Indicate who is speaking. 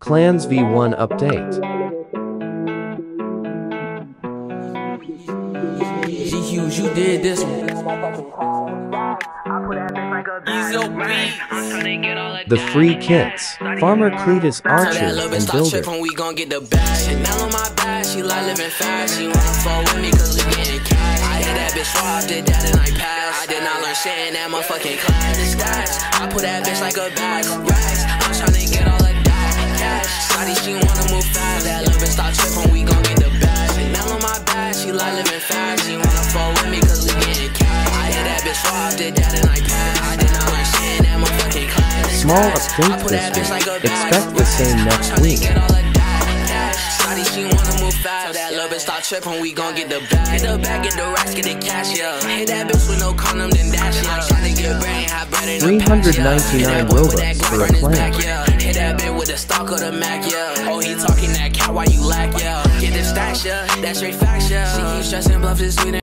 Speaker 1: Clans V1 update.
Speaker 2: G Hughes, you did this one.
Speaker 1: The free kits. Farmer Cletus Archer and Builder.
Speaker 2: When we gon' get the bag. Chanel on my back, she like living fast. She wanna fall with me cause we getting cash. I hit that bitch raw, did that and I passed. I did not learn shit in that motherfucking class. I put that bitch like a bag. Racks, I'm tryna get all wanna move fast. That little bitch start tripping, we gon' get the bag. Chanel on my back, she like living fast. She wanna fall with me cause we getting cash. I hit that bitch raw, did that and I passed. I did not learn shit in that motherfucking class.
Speaker 1: Small update this week. Expect the same next week.
Speaker 2: She wanna move fast. That little bitch start tripping, we gon' get the bag. Get the bag, get the racks, get the cash, yeah. Hit that bitch with no condom, then dash, yeah. Tryna get brain, have bread in the
Speaker 1: 399
Speaker 2: Hit that boy with
Speaker 1: Robux
Speaker 2: that
Speaker 1: for a
Speaker 2: on stock of the Mac, yeah. Oh, he talking that cat, why you lack, yeah. Get the stash, yeah. That's straight facts, yeah. She keep stressing, bluff is sweet.